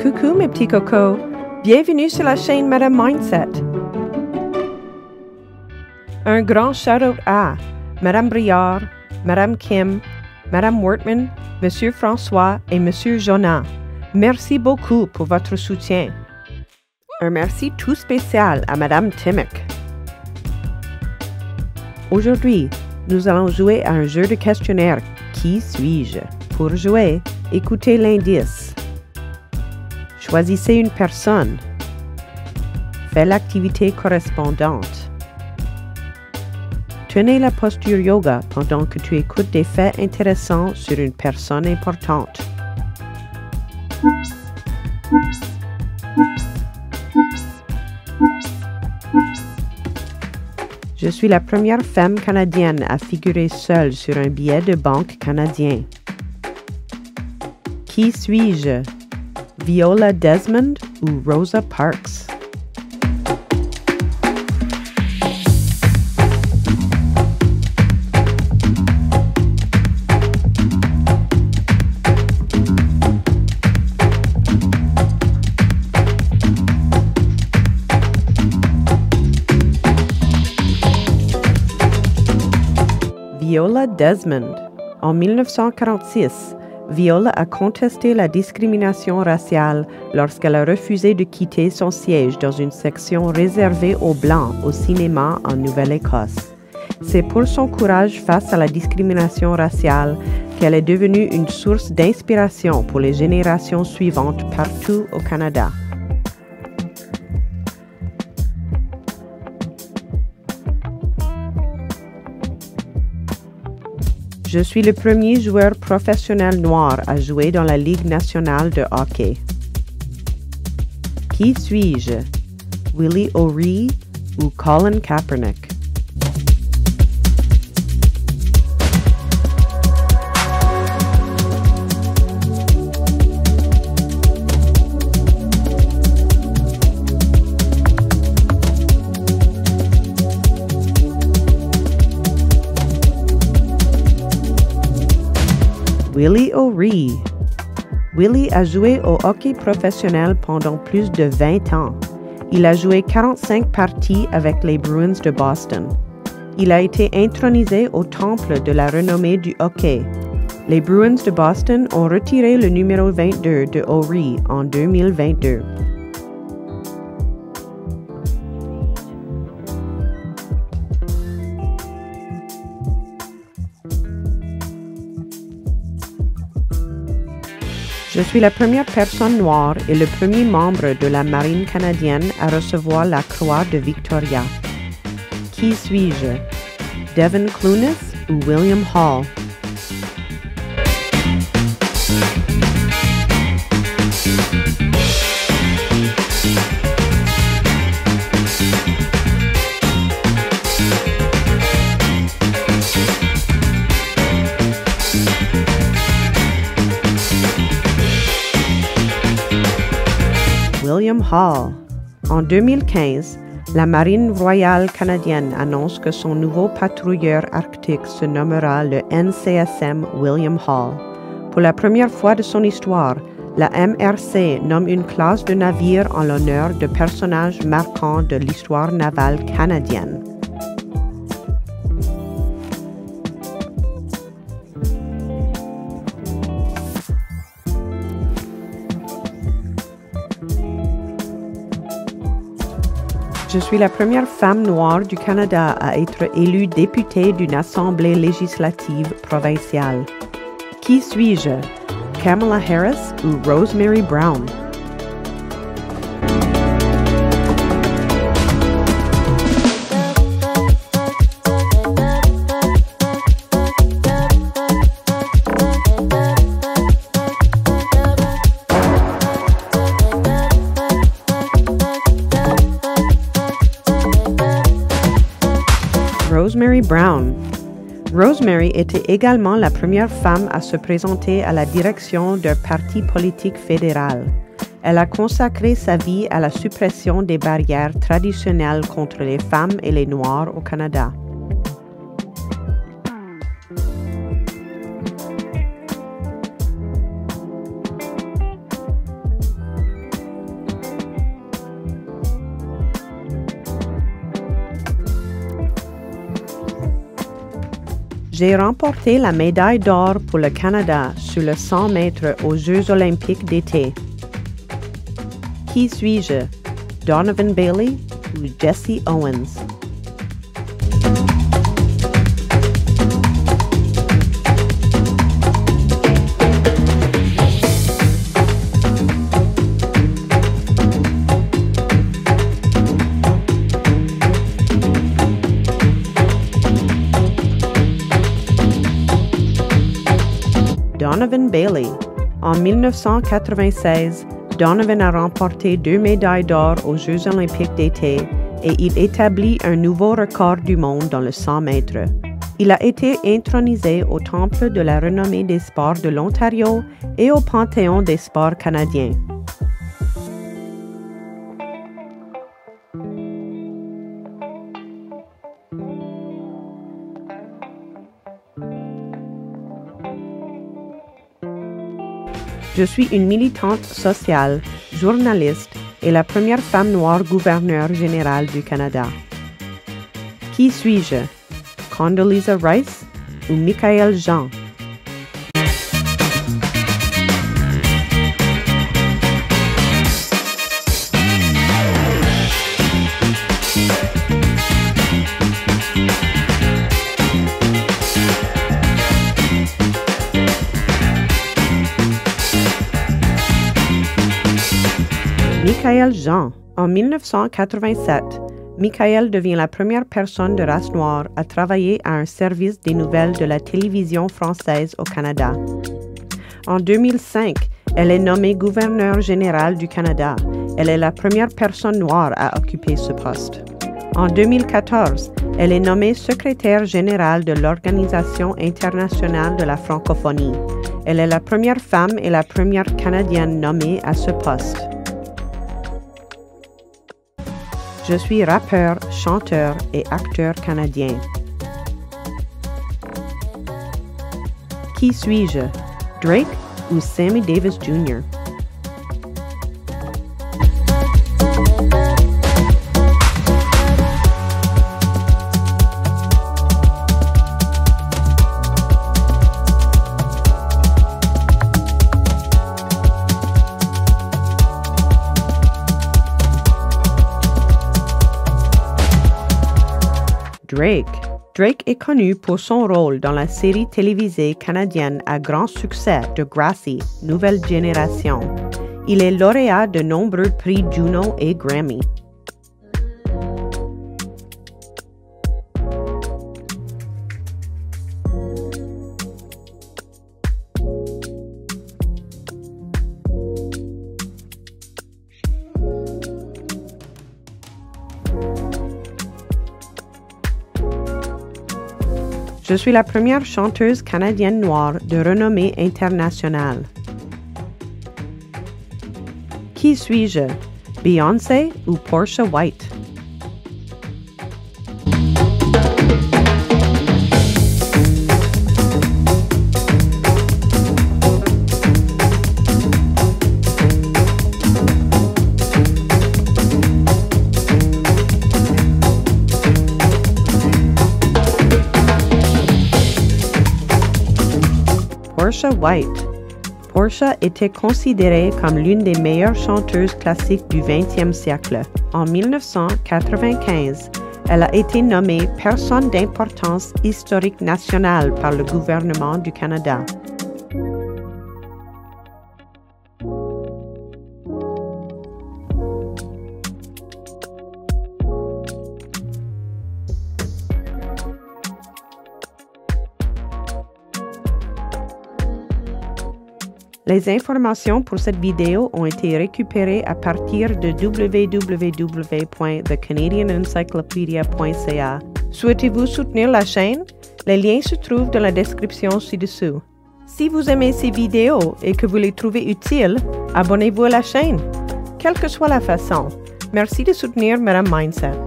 Coucou mes petits cocos, bienvenue sur la chaîne Madame Mindset. Un grand shout-out à Madame Briard, Madame Kim, Madame Wortman, Monsieur François et Monsieur Jonah. Merci beaucoup pour votre soutien. Un merci tout spécial à Madame Timmick. Aujourd'hui, nous allons jouer à un jeu de questionnaire Qui suis-je? Pour jouer, écoutez l'indice. Choisissez une personne. Faites l'activité correspondante. Tenez la posture yoga pendant que tu écoutes des faits intéressants sur une personne importante. Je suis la première femme canadienne à figurer seule sur un billet de banque canadien. Qui suis-je? Viola Desmond ou Rosa Parks? Viola Desmond. En 1946, Viola a contesté la discrimination raciale lorsqu'elle a refusé de quitter son siège dans une section réservée aux Blancs au cinéma en Nouvelle-Écosse. C'est pour son courage face à la discrimination raciale qu'elle est devenue une source d'inspiration pour les générations suivantes partout au Canada. Je suis le premier joueur professionnel noir à jouer dans la Ligue nationale de hockey. Qui suis-je? Willie O'Ree ou Colin Kaepernick? Willie O'Ree. Willie a joué au hockey professionnel pendant plus de 20 ans. Il a joué 45 parties avec les Bruins de Boston. Il a été intronisé au temple de la renommée du hockey. Les Bruins de Boston ont retiré le numéro 22 de O'Ree en 2022. Je suis la première personne noire et le premier membre de la Marine canadienne à recevoir la Croix de Victoria. Qui suis-je? Devin Clunas ou William Hall? William Hall. En 2015, la Marine royale canadienne annonce que son nouveau patrouilleur arctique se nommera le NCSM William Hall. Pour la première fois de son histoire, la MRC nomme une classe de navire en l'honneur de personnages marquants de l'histoire navale canadienne. Je suis la première femme noire du Canada à être élue députée d'une assemblée législative provinciale. Qui suis-je? Kamala Harris ou Rosemary Brown? Rosemary Brown. Rosemary était également la première femme à se présenter à la direction d'un parti politique fédéral. Elle a consacré sa vie à la suppression des barrières traditionnelles contre les femmes et les Noirs au Canada. J'ai remporté la médaille d'or pour le Canada sur le 100 mètres aux Jeux olympiques d'été. Qui suis-je? Donovan Bailey ou Jesse Owens? Donovan Bailey. En 1996, Donovan a remporté deux médailles d'or aux Jeux olympiques d'été et il établit un nouveau record du monde dans le 100 mètres. Il a été intronisé au Temple de la renommée des sports de l'Ontario et au Panthéon des sports canadiens. Je suis une militante sociale, journaliste et la première femme noire gouverneure générale du Canada. Qui suis-je? Condoleezza Rice ou Michael Jean? Michael Jean. En 1987, Michael devient la première personne de race noire à travailler à un service des nouvelles de la télévision française au Canada. En 2005, elle est nommée gouverneure générale du Canada. Elle est la première personne noire à occuper ce poste. En 2014, elle est nommée secrétaire générale de l'Organisation internationale de la francophonie. Elle est la première femme et la première Canadienne nommée à ce poste. Je suis rappeur, chanteur et acteur canadien. Qui suis-je? Drake ou Sammy Davis Jr.? Drake. Drake est connu pour son rôle dans la série télévisée canadienne à grand succès de Gracie, Nouvelle Génération. Il est lauréat de nombreux prix Juno et Grammy. Je suis la première chanteuse canadienne noire de renommée internationale. Qui suis-je? Beyoncé ou Portia White? Portia White. Portia était considérée comme l'une des meilleures chanteuses classiques du 20e siècle. En 1995, elle a été nommée personne d'importance historique nationale par le gouvernement du Canada. Les informations pour cette vidéo ont été récupérées à partir de www.thecanadianencyclopedia.ca. Souhaitez-vous soutenir la chaîne? Les liens se trouvent dans la description ci-dessous. Si vous aimez ces vidéos et que vous les trouvez utiles, abonnez-vous à la chaîne. Quelle que soit la façon. Merci de soutenir Madame Mindset.